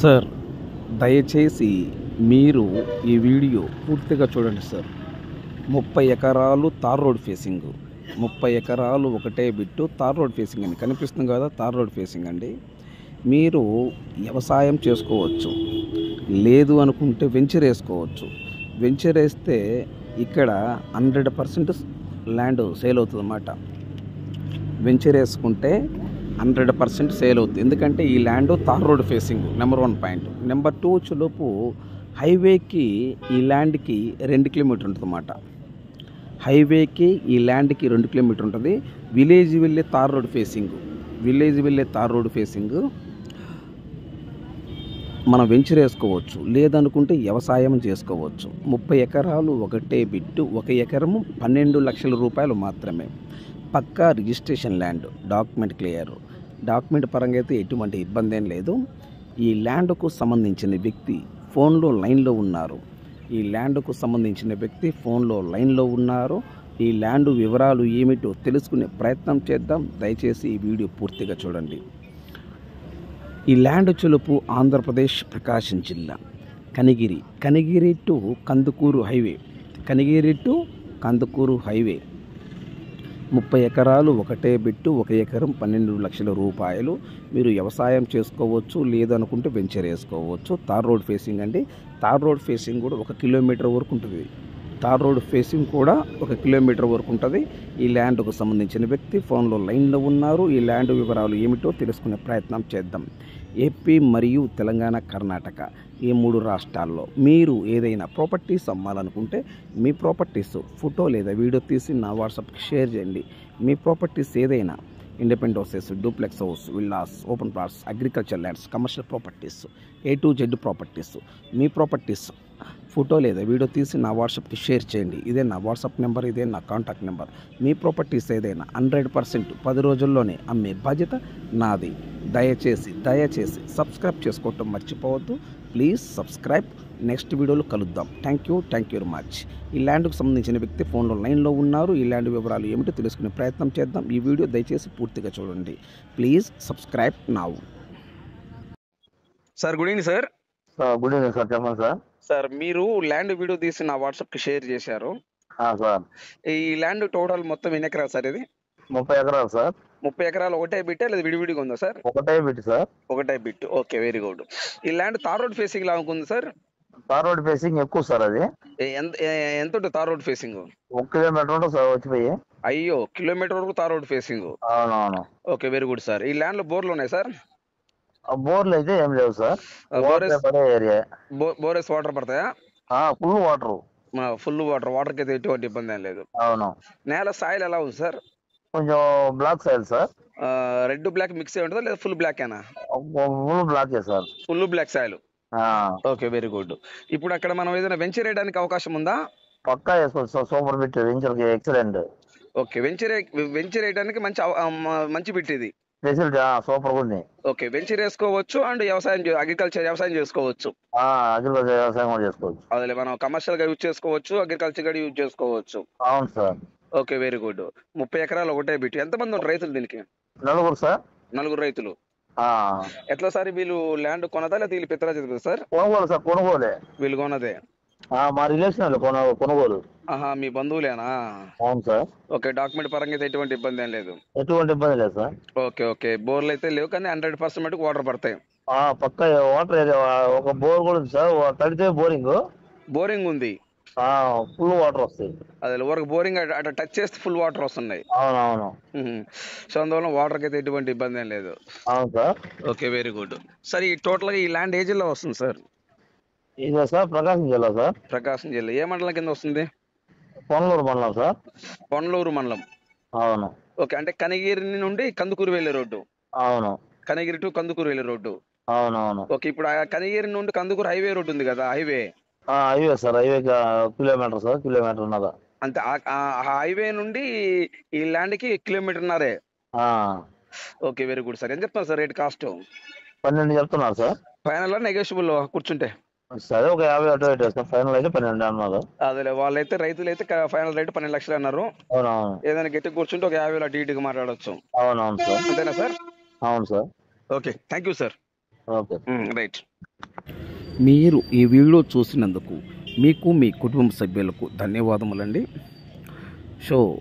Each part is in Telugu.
సార్ దయచేసి మీరు ఈ వీడియో పూర్తిగా చూడండి సార్. ముప్పై ఎకరాలు తార్ రోడ్ ఫేసింగ్. ముప్పై ఎకరాలు ఒకటే బిట్టు తార్ రోడ్ ఫేసింగ్ అండి కనిపిస్తుంది కదా తార్ రోడ్ ఫేసింగ్ అండి. మీరు వ్యవసాయం చేసుకోవచ్చు. లేదు అనుకుంటే వెంచర్ వేసుకోవచ్చు. వెంచర్ వేస్తే ఇక్కడ హండ్రెడ్ పర్సెంట్ ల్యాండ్ సేల్ అవుతుంది అన్నమాట వెంచర్ వేసుకుంటే హండ్రెడ్ పర్సెంట్ సేల్ అవుతుంది ఎందుకంటే ఈ land tar road facing number one point. Number two వచ్చేలోపు హైవేకి ఈ ల్యాండ్కి రెండు కిలోమీటర్ ఉంటుంది అన్నమాట హైవేకి ఈ ల్యాండ్కి రెండు కిలోమీటర్ ఉంటుంది. విలేజ్ వెళ్ళే తార్ రోడ్ ఫేసింగ్ విలేజ్ వెళ్ళే తార్ రోడ్ ఫేసింగ్ మనం వెంచర్ వేసుకోవచ్చు లేదనుకుంటే వ్యవసాయం చేసుకోవచ్చు. ముప్పై ఎకరాలు ఒకటే బిట్టు ఒక ఎకరము పన్నెండు లక్షల రూపాయలు మాత్రమే. పక్కా registration land document clear. Document పరంగా అయితే ఎటువంటి ఇబ్బంది ఏం లేదు. ఈ ల్యాండ్కు సంబంధించిన వ్యక్తి ఫోన్లో లైన్లో ఉన్నారు. ఈ ల్యాండ్కు సంబంధించిన వ్యక్తి ఫోన్లో లైన్లో ఉన్నారు. ఈ ల్యాండ్ వివరాలు ఏమిటో తెలుసుకునే ప్రయత్నం చేద్దాం. దయచేసి ఈ వీడియో పూర్తిగా చూడండి. ఈ ల్యాండ్ చెలుపు ఆంధ్రప్రదేశ్ ప్రకాశం జిల్లా. Kanigiri Kanigiri to Kandukur highway. Kanigiri to Kandukur highway. ముప్పై ఎకరాలు ఒకటే బిట్టు ఒక ఎకరం పన్నెండు లక్షల రూపాయలు. మీరు వ్యవసాయం చేసుకోవచ్చు లేదనుకుంటే వెంచర్ వేసుకోవచ్చు. తార్ రోడ్ ఫేసింగ్ అండి. తార్ రోడ్ ఫేసింగ్ కూడా ఒక కిలోమీటర్ వరకు ఉంటుంది. తార్ రోడ్ ఫేసింగ్ కూడా ఒక కిలోమీటర్ వరకు ఉంటుంది. ఈ ల్యాండ్కు సంబంధించిన వ్యక్తి ఫోన్లో లైన్లో ఉన్నారు. ఈ ల్యాండ్ వివరాలు ఏమిటో తెలుసుకునే ప్రయత్నం చేద్దాం. ఏపీ మరియు తెలంగాణ కర్ణాటక ఈ మూడు రాష్ట్రాల్లో మీరు ఏదైనా ప్రాపర్టీస్ అమ్మాలనుకుంటే మీ ప్రాపర్టీస్ ఫోటో లేదా వీడియో తీసి నా వాట్సాప్కి షేర్ చేయండి. మీ ప్రాపర్టీస్ ఏదైనా independent houses duplex house villas open plots agriculture lands commercial properties A to Z properties me properties photo లేదా వీడియో తీసి నా వాట్సాప్కి షేర్ చేయండి. ఇదే నా వాట్సాప్ నెంబర్ ఇదే నా కాంటాక్ట్ నెంబర్. మీ ప్రాపర్టీస్ ఏదైనా హండ్రెడ్ పర్సెంట్ పది రోజుల్లోనే అమ్మే బాధ్యత నాది. దయచేసి దయచేసి సబ్స్క్రైబ్ చేసుకోవటం మర్చిపోవద్దు. Please subscribe. నెక్స్ట్ వీడియోలో కలుద్దాం. Thank you thank you very much. ఈ ల్యాండ్కు సంబంధించిన వ్యక్తి ఫోన్లో లైన్లో ఉన్నారు. ఈ ల్యాండ్ వివరాలు ఏమిటో తెలుసుకునే ప్రయత్నం చేద్దాం. ఈ వీడియో దయచేసి పూర్తిగా చూడండి. Please subscribe now sir good evening sir. Sir good evening sir. చెప్పండి సార్. సార్ మీరు ల్యాండ్ వీడియో తీసి నా వాట్సాప్కి షేర్ చేశారు. సార్. ఈ ల్యాండ్ టోటల్ మొత్తం ఎన్ని ఎకరాలు సార్ ఇది? ముప్పై ఎకరాలు సార్. ముప్పై ఎకరాలు ఒకటే బిట్టే లేదా విడివిడిగా ఉందా సార్? ఒకటే బిట్ సార్. ఒకటే బిట్. Okay very good. ఈ ల్యాండ్ తార్ రోడ్ ఫేసింగ్ లాగా ఉంది సార్? తార్ రోడ్ ఫేసింగ్ ఎక్కువ సార్ అది. ఎంత ఎంత ఉంటుంది తార్ రోడ్ ఫేసింగ్? ఒక కిలోమీటర్ ఉంటుంది సార్ వచ్చిపోయి. అయ్యో కిలోమీటర్ వరకు తార్ రోడ్ ఫేసింగ్. అవునవును. Okay very good sir. ఈ ల్యాండ్లో బోర్లు ఉన్నాయి సార్? బోర్లు అయితే ఏం లేవు సార్. వాటర్ పడే ఏరియా బోరెస్ వాటర్ పడతాయా? Full water. ఫుల్ వాటర్ వాటర్కి అయితే ఎటువంటి ఇబ్బంది ఏం లేదు. అవును. నేల సాయిల్ ఎలా ఉంది సార్? కొంచెం black side sir. Red black mix అయి ఉంటుందా లేదా ఫుల్ బ్లాక్ ఏనా? Full బ్లాకే sir. Full black soil. Okay very good. ఇప్పుడు అక్కడ మనం ఏదైనా వెంచర్ వేయడానికి అవకాశం ఉందా? పక్కా వేసుకోవచ్చు సూపర్ బిట్ వెంచర్కి ఎక్సలెంట్ ఓకే వెంచర్ వెంచర్ వేయడానికి మంచి మంచి బిట్ ఇది. ఫెసిలిటీ సూపర్ ఉంది. ఓకే వెంచర్ వేసుకోవచ్చు అండ్ వ్యవసాయం అగ్రికల్చర్ వ్యవసాయం చేసుకోవచ్చు. అగ్రికల్చర్ వ్యవసాయం కూడా చేసుకోవచ్చు. అదే మనం కమర్షియల్గా యూజ్ చేసుకోవచ్చు అగ్రికల్చర్గా యూజ్ చేసుకోవచ్చు. అవును సార్. ఓకే వెరీ గుడ్ ముప్పై ఎకరాలు ఒకటే బిట్ ఎంతమంది ఉంటారు రైతులు దీనికి? నలుగురు సార్. నలుగురు రైతులు. ఎట్లా సార్ వీళ్ళు ల్యాండ్ కొనదా లేదా వీళ్ళు పిత్తరా చదువుతుంది సార్? కొనుగోలు సార్ కొనుగోలే. వీళ్ళు కొనదే. మా రిలేషన్ కొన కొనుగోలు. ఆహా మీ బంధువులేనా? అవును సార్. ఓకే డాక్యుమెంట్ పరంగా అయితే ఎటువంటి ఇబ్బంది ఏం లేదు. ఎటువంటి ఇబ్బంది లేదు సార్. Okay okay. బోర్లు అయితే లేవు కానీ హండ్రెడ్ పర్సెంట్ మటుకు వాటర్ పడతాయి. ఆ, పక్క వాటర్ ఏరియా ఒక బోర్ కూడా ఉంది సార్. తడితే బోరింగ్. బోరింగ్ ఉంది. ఫుల్ వాటర్ వస్తాయి. అదే వరకు బోరింగ్ అట్లా టచ్ చేస్తే ఫుల్ వాటర్ వస్తున్నాయి. అవునవును. మ్మ్. సో అందువల్ల వాటర్కి అయితే ఎటువంటి ఇబ్బంది ఏం లేదు. అవును sir. Okay very good. Sir ఈ టోటల్గా ఈ ల్యాండ్ ఏ జిల్లా వస్తుంది సార్? ఇదే సార్ ప్రకాశం జిల్లా సార్. ప్రకాశం జిల్లా. ఏ మండలం కింద వస్తుంది? పొన్నలూరు మండలం సార్. పొన్నలూరు మండలం. అవును. ఓకే అంటే కనిగిరి నుండి కందుకూరు వెళ్ళే రోడ్డు. అవును. కనిగిరి టు కందుకూరు వెళ్ళే రోడ్డు. అవునవును. ఓకే ఇప్పుడు ఆ కనిగిరి నుండి కందుకూరు హైవే రోడ్డు ఉంది కదా హైవే? ఆ, highway sir highway kilometre sir kilometre ఉన్నదా అంతే ఆ- ఆ హైవే నుండి ఈ ల్యాండ్కి కిలోమీటర్న్నరే ఆ, ఓకే వెరీ గుడ్ సార్. ఏం చెప్తున్నారు సార్ రేట్ కాస్ట్? పన్నెండు చెప్తున్నారు సార్. ఫైనల్ నెగోషియబుల్ కూర్చుంటే. సరే ఒక యాభై అటు ఇటు వేస్తాం. ఫైనల్ అయితే పన్నెండు అన్నారు. అదే వాళ్ళైతే రైతులు అయితే ఫైనల్ రేట్ పన్నెండు లక్షలు అన్నారు. అవునవును. ఏదైనా గట్టి కూర్చుంటే ఒక యాభై వేలు అటు ఇటుగా మాట్లాడవచ్చు అవునవును సార్. అంతేనా సార్? అవును sir. Okay thank you sir okay. Right మీరు ఈ వీడియో చూసినందుకు మీకు మీ కుటుంబ సభ్యులకు ధన్యవాదములండి. సో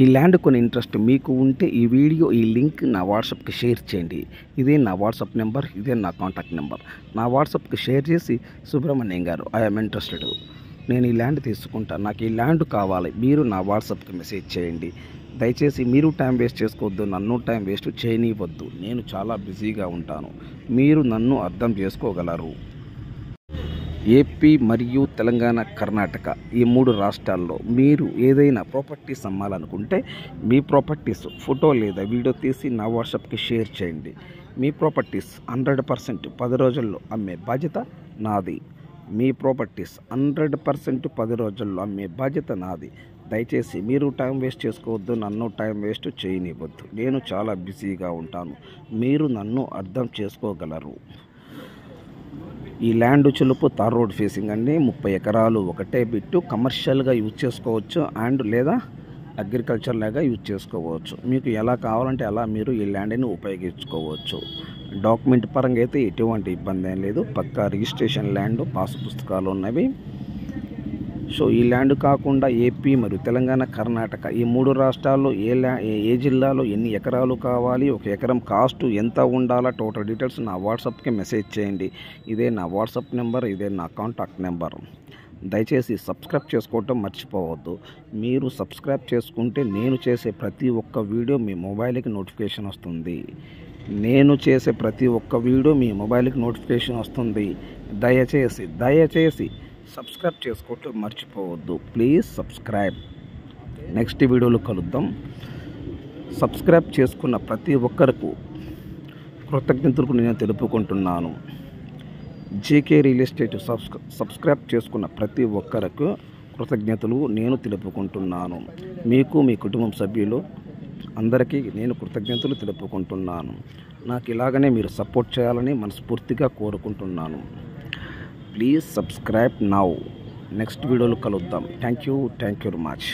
ఈ ల్యాండ్ కొని ఇంట్రెస్ట్ మీకు ఉంటే ఈ వీడియో ఈ లింక్ నా వాట్సాప్కి షేర్ చేయండి. ఇదే నా వాట్సాప్ నెంబర్ ఇదే నా కాంటాక్ట్ నెంబర్. నా వాట్సాప్కి షేర్ చేసి సుబ్రహ్మణ్యం గారు ఐఎమ్ ఇంట్రెస్టెడ్ నేను ఈ ల్యాండ్ తీసుకుంటాను నాకు ఈ ల్యాండ్ కావాలి. మీరు నా వాట్సాప్కి మెసేజ్ చేయండి. దయచేసి మీరు టైం వేస్ట్ చేసుకోవద్దు. నన్ను టైం వేస్ట్ చేయనివ్వద్దు నేను చాలా బిజీగా ఉంటాను. మీరు నన్ను అర్థం చేసుకోగలరు. ఏపీ మరియు తెలంగాణ కర్ణాటక ఈ మూడు రాష్ట్రాల్లో మీరు ఏదైనా ప్రాపర్టీస్ అమ్మాలనుకుంటే మీ ప్రాపర్టీస్ ఫోటో లేదా వీడియో తీసి నా వాట్సాప్కి షేర్ చేయండి. మీ ప్రాపర్టీస్ హండ్రెడ్ పర్సెంట్ పది రోజుల్లో అమ్మే బాధ్యత నాది. మీ ప్రాపర్టీస్ హండ్రెడ్ పర్సెంట్ పది రోజుల్లో అమ్మే బాధ్యత నాది. దయచేసి మీరు టైం వేస్ట్ చేసుకోవద్దు నన్ను టైం వేస్ట్ చేయనివ్వద్దు. నేను చాలా బిజీగా ఉంటాను. మీరు నన్ను అర్థం చేసుకోగలరు. ఈ ల్యాండ్ చులుపు తార్ రోడ్ ఫేసింగ్ అండి. ముప్పై ఎకరాలు ఒకటే బిట్టు. కమర్షియల్గా యూజ్ చేసుకోవచ్చు అండ్ లేదా అగ్రికల్చర్ లాగా యూజ్ చేసుకోవచ్చు. మీకు ఎలా కావాలంటే అలా మీరు ఈ ల్యాండ్ని ఉపయోగించుకోవచ్చు. డాక్యుమెంట్ పరంగా అయితే ఎటువంటి ఇబ్బంది ఏం లేదు. పక్కా రిజిస్ట్రేషన్ ల్యాండ్ పాస్ పుస్తకాలు ఉన్నవి. సో ఈ ల్యాండ్ కాకుండా ఏపీ మరియు తెలంగాణ కర్ణాటక ఈ మూడు రాష్ట్రాల్లో ఏ ల్యా ఏ- ఏ జిల్లాలో ఎన్ని ఎకరాలు కావాలి ఒక ఎకరం కాస్ట్ ఎంత ఉండాలా టోటల్ డీటెయిల్స్ నా వాట్సాప్కి మెసేజ్ చేయండి. ఇదే నా వాట్సాప్ నెంబర్ ఇదే నా కాంటాక్ట్ నెంబర్. దయచేసి సబ్స్క్రైబ్ చేసుకోవటం మర్చిపోవద్దు. మీరు సబ్స్క్రైబ్ చేసుకుంటే నేను చేసే ప్రతి ఒక్క వీడియో మీ మొబైల్కి నోటిఫికేషన్ వస్తుంది. నేను చేసే ప్రతి ఒక్క వీడియో మీ మొబైల్కి నోటిఫికేషన్ వస్తుంది. దయచేసి దయచేసి సబ్స్క్రైబ్ చేసుకోవటం మర్చిపోవద్దు. Please subscribe. నెక్స్ట్ వీడియోలో కలుద్దాం. సబ్స్క్రైబ్ చేసుకున్న ప్రతి ఒక్కరికి కృతజ్ఞతలకు నేను తెలుపుకుంటున్నాను. జేకే రియల్ ఎస్టేట్ సబ్స్క్రైబ్ చేసుకున్న ప్రతి ఒక్కరికి కృతజ్ఞతలు నేను తెలుపుకుంటున్నాను. మీకు మీ కుటుంబం సభ్యులు అందరికీ నేను కృతజ్ఞతలు తెలుపుకుంటున్నాను. నాకు ఇలాగనే మీరు సపోర్ట్ చేయాలని మనస్ఫూర్తిగా కోరుకుంటున్నాను. Please subscribe now. నెక్స్ట్ వీడియోలో కలుద్దాం. Thank you thank you very much.